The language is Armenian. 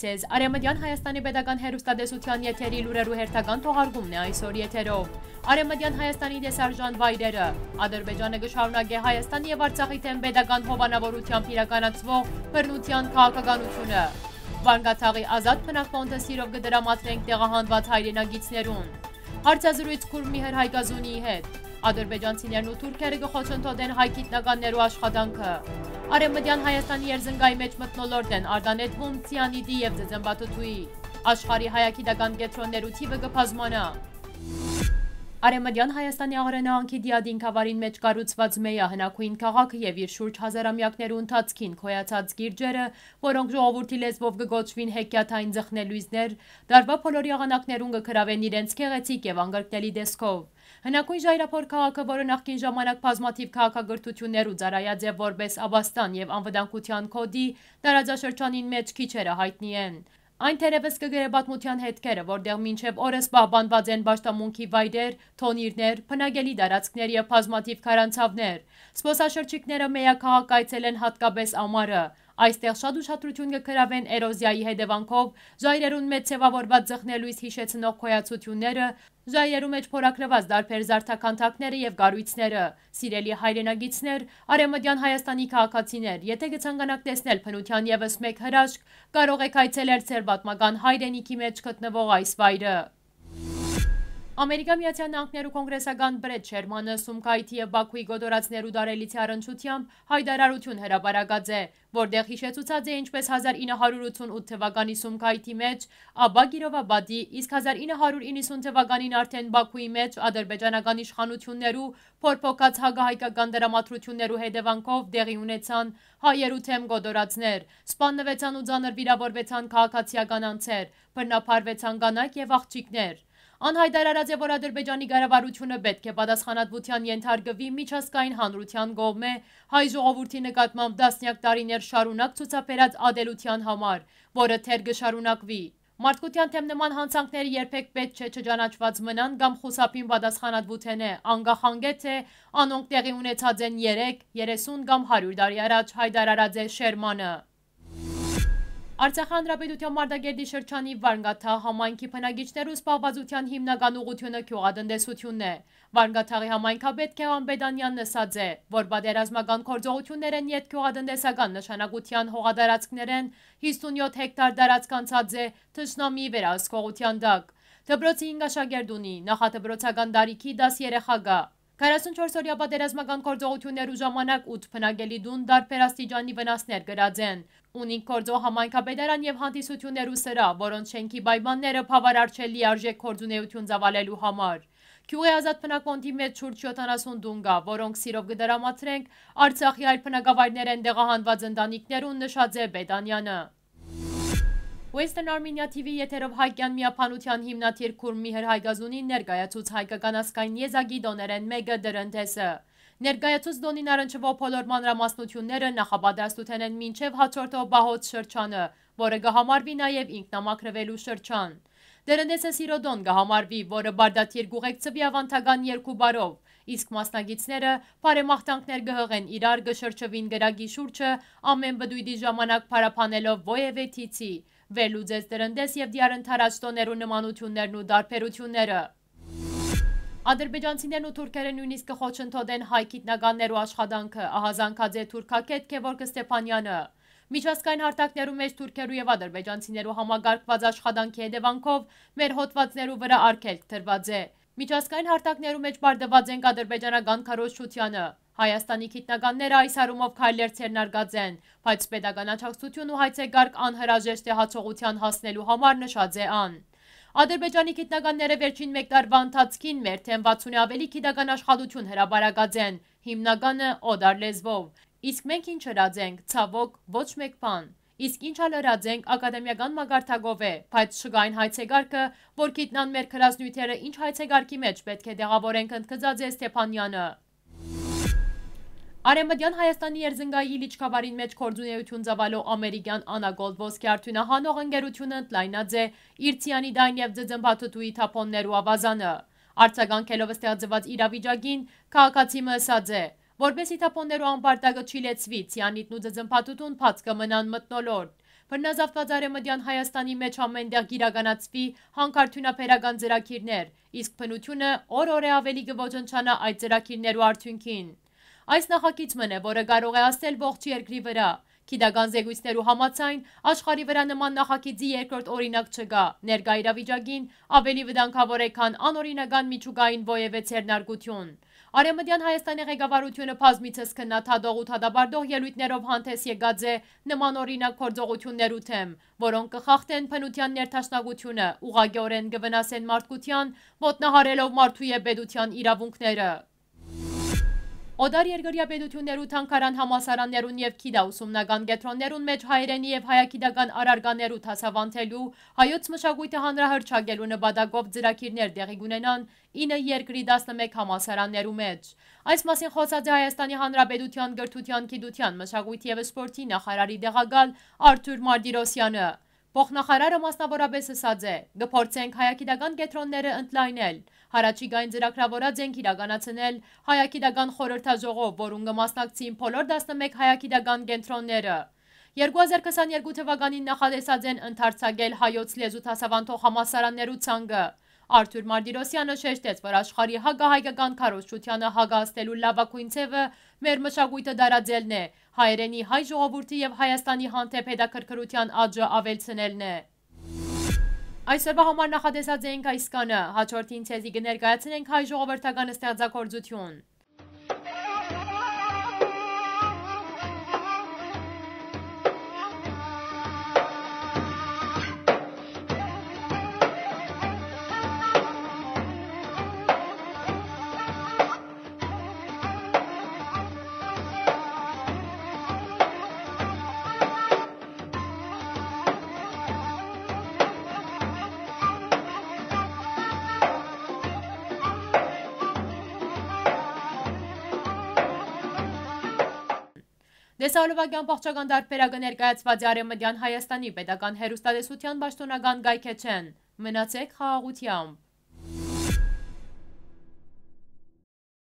ձեզ։ Արեմդյան Հայաստանի Պետական Հերուստադեսության եթերի լուրերու հերթական թողարկումն է այսօր եթերով։ Արեմդյան Հայաստանի դեսարժան վայրերը։ Ադրբեջանը գշարունակե Հայաստանի եւ Արցախի թեմ պետական հովանավորությամբ իրականացվող բռնության քաղաքականությունը։ Վանգաթաղի ազատ փնակվոնտը սիրով կդրամատրենք տեղահանված հայրենագիցներուն։ Հարցազրույց Քուրմիհր Հայկազունիի հետ։ Ադրբեջանցիներն ու թուրքերը գխոչընդոտեն հայ գիտնականներու աշխատանքը։ Արեմդյան Հայաստանի երզնգայի մեջ մտնոլորդ են արդանետվում ծիանիդի և ձեզմբատութուի։ Աշխարի հայակիդական կետրոններու թիվը գպազմանա։ Արեմդյան Հայաստանի աղրենահանքի դիադին կավարին մեջ կառուցված մեյա հնակույն քաղաքը եւ իր շուրջ հազարամյակներու ընթացքին քոյացած գիրջերը, որոնք ժողովրդի լեզվով կգոչվին հեքիաթային ձխնելույզներ, դարվա բոլորի աղանակներուն կգրավեն իրենց գեղեցիկ եւ անգրկնելի դեսքով։ Հնակույն ժայրափոր քաղաքը, որը նախկին ժամանակ բազմաթիվ քաղաքագրթություններ ու ծառայած է որպես Աբաստան եւ անվտանգության կոդի, տարածաշրջանին մեջ քիչերը հայտնի են։ Այն թերևս կգրե պատմության հետքերը, որտեղ մինչև օրս պահպանված են պաշտամունքի վայրեր, թոնիրներ, փնագելի դարածքներ եւ բազմաթիվ քարանցավներ։ Սպոսաշրջիկները մեյաքաղաք այցել են հատկապես ամառը, Այստեղ շատ ուշադրություն կգրավեն էրոզիայի հետևանքով ժայրերուն մեջ ձևավորված ձխնելույս հիշեցնող քոյացությունները, ժայերու մեջ փորագրված դարբեր զարդաքանդակները եւ գառույցները։ Սիրելի հայրենագիցներ, Արեմդյան Հայաստանի քաղաքացիներ, եթե կցանկանաք տեսնել փնության եւս մեկ հրաշք, կարող եք այցելել ձեր պատմական հայրենիքի մեջ գտնվող այս վայրը։ Ամերիկա Միացյալ Նահանգներու կոնգրեսական Բրեդ Շերմանը Սումքայիթի եւ Բաքուի գոտորածներու դարելիցի առնչությամբ հայտարարություն հրապարակած է, որտեղ հիշեցուցած է ինչպես 1988 թվականի Սումքայիթի մեջ Աբա Գիրովաբադի, իսկ 1990 թվականին արդեն Բաքուի մեջ ադրբեջանական իշխանություններու փորփոքած հագահայկական դրամատրություններու հետևանքով դեղի ունեցան հայերու թեմ գոտորածներ, սպաննվեցան ու ձանր վիրավորվեցան քաղաքացիական անձեր, բռնապարվեցան կանայք եւ աղջիկներ։ Անհայտարարած է, որ Ադրբեջանի գարավարությունը պետք է պատասխանատվության ենթարկվի միջազգային հանրության կողմէ հայ ժողովրդի նկատմամբ դասնյակ տարիներ շարունակ ցուցաբերած ադելության համար, որը թեր կշարունակվի։ Մարդկության թեմ նման հանցանքները երբեք պետք չէ չճանաչված մնան կամ խուսափին պատասխանատվության է, անգախանգե թե անոնք տեղի ունեցած են 3, 30 կամ 100 տարի առաջ հայտարարած է Շերմանը։ Արցախի հանրապետության Մարտակերտի շրջանի Վարնգաթա համայնքի բնակիչներու զբաղվածության հիմնական ուղղությունը գյուղատնտեսությունն է։ Վարնգաթաղի համայնքաբեդ Քևան Բեդանյանն ասաց է, որ պատերազմական գործողություններ են յետ գյուղատնտեսական նշանակության հողադարածքներ են 57 հեկտար դարածք անցած է թշնամի վերահսկողության տակ։ Դպրոցի 5 աշակերտ ունի, նախադպրոցական դարիքի 10 երեխա կա։ 44-օրյա պատերազմական գործողություններու ժամանակ 8 փնագելի դուն դարբեր աստիճանի վնասներ գրած են։ Ունի կորձո համայնքապետարան եւ հանդիսություններու սրա, որոնց շենքի պայմանները բավարար չէ լիարժեք կորձունեություն ծավալելու համար։ Գյուղի ազատ փնակոնտի մեջ շուրջ 70 դուն կա, որոնք սիրով կդրամացրենք Արցախի այլ փնակավայրներ են դեղահանված ընտանիքներուն նշած է Բեդանյանը։ Western Armenia TV եթերով հայկյան միապանության հիմնադիր Քուրմիհր Հայգազունին ներկայացուց հայկական ասկային եզագի դոներեն մեկը դրընթեսը։ Ներկայացուց դոնին առնչվող բոլոր մանրամասնությունները նախապատրաստութեն են մինչև հաջորդող բահոց շրջանը, որը կհամարվի նաև ինքնամաքրվելու շրջան։ Դրընթեսը Սիրոդոն կհամարվի, որը բարդաթիր գուղեկցվի ավանդական երկու բարով, իսկ մասնագիցները բարեմաղթանքներ կհղեն իրար կշրջվին գրագի շուրջը ամեն բդույդի ժամանակ պարապանելով ոևե թիցի, վերլուծեց դրնդես և դիարընթարած տոներու նմանություններն ու դարբերությունները։ Ադրբեջանցիներն ու թուրքերը նույնիսկ կխոչընդոտեն հայ գիտնականներու աշխատանքը, ահազանգած է թուրքակետ Քևորգ Ստեփանյանը։ Միջազգային հարթակներու մեջ թուրքերու եւ ադրբեջանցիներու համագարկված աշխատանքի հետևանքով մեր հոդվածներու վրա արգելք տրված է։ Միջազգային հարթակներու մեջ բարդված ենք ադրբեջանական քարոշչությանը։ Հայաստանի գիտնականները այս հարումով քայլեր ցերնարգած են, բայց pedagogan աչակցություն ու հայցեգարք անհրաժեշտ է հաջողության հասնելու համար նշած է ան։ Ադրբեջանի գիտնականները վերջին մեկ տարվա ընթացքին մեր թեմ 60-ի ավելի գիտական աշխատություն հրաբարակած են, հիմնականը օդար լեզվով։ Իսկ մենք ինչ հրած ենք, ցավոք, ոչ մեկ բան։ Իսկ ինչ ալրած ենք ակադեմիական մագարտակով է, բայց շգային հայցեգարկը, որ գիտնան մեր քրասնյութերը ինչ հայցեգարկի մեջ պետք է դեղավորենք ընդգծած է Ստեփանյանը։ Արեմդյան Հայաստանի երզնգայի լիչկավարին մեջ կորձունեություն ծավալող ամերիկյան անագոլդ ոսկյարդյունը հանող ընգերությունը ընդլայնած է իր ցիանիդային և ձծմբաթթուի թապոններու ավազանը։ Արձագանքելով ստեղծված իրավիճակին քաղաքացի մսած է, որբեսի թապոններու անպարտակը չի լեցվի, ցիանիտն ու ձծմբաթթուն փած կմնան մտնոլորտ։ բռնազավթված Արեմդյան Հայաստանի մեջ ամենտեղ գիրականացվի հանքարդյունաբերական ծրագիրներ, իսկ բնությունը օր-օր է ավելի կոչնչանա այդ ծրագիրներու արդյունքին։ Այս նախագիծն է, որը կարող է ասել ողջ երկրի վրա, Գիտական զեկույցներու համաձայն աշխարի վրա նման նախագիծի երկրորդ օրինակ չկա։ Ներկա իրավիճակին ավելի վտանգավոր է, քան անօրինական միջուկային ովևէ ցերնարգություն։ Արեմդյան Հայաստանի ղեկավարությունը բազմիցս քննադատող ու թադաբարդող ելույթներով հանդես եկած է նման օրինակ փորձողություններու թեմ, որոնք կխախտեն բնության ներդաշնակությունը, ուղղակիորեն կվնասեն մարդկության, ոտնահարելով մարդու եւ պետության իրավունքները։ Օդար երկրյա պետություններու թանկարան համասարաններուն եւ քիդա ուսումնական կետրոններուն մեջ հայրենի եւ հայագիտական արարգաներու թասավանթելու հայոց մշակույթը հանրահրճագելու նպատակով ծրագիրներ տեղի կունենան 9 երկրի 11 համասարաններու մեջ։ Այս մասին խոսած է Հայաստանի Հանրապետության գրթության, գիտության, մշակույթի եւ սպորտի նախարարի դեղակալ Արթուր Մարտիրոսյանը։ Փոխնախարարը մասնավորապես ասած է. «Գփորձենք հայագիտական կետրոնները ընդլայնել, հարաճիգային ծրագրավորած ենք իրականացնել հայագիտական խորհրդաժողով, որուն կմասնակցին բոլոր 11 հայագիտական կենտրոնները»։ 2022 թվականին նախադեսած են ընդարձակել հայոց լեզու դասավանդող համալսարաններու ցանկը։ Արթուր Մարտիրոսյանը շեշտեց, որ աշխարհի հակահայկական քարոզչությանը հակահաստելու լավագույն ձևը մեր մշակույթը դարաձելն է, հայերենի հայ ժողովրդի եւ Հայաստանի հանդեպ հետաքրքրության աճը ավելցնելն է։ Այսօրվա համար նախադեսած էինք այս կանը, հաջորդին ցեզի կներկայացնենք հայ ժողովրդական ստեղծագործություն։ Դեսալովագյան պաղճական դարբերակը ներկայացված Արեմդյան Հայաստանի պետական հերուստադեսության բաշտոնական գայք է չեն։ Մնացեք խաղաղությամբ։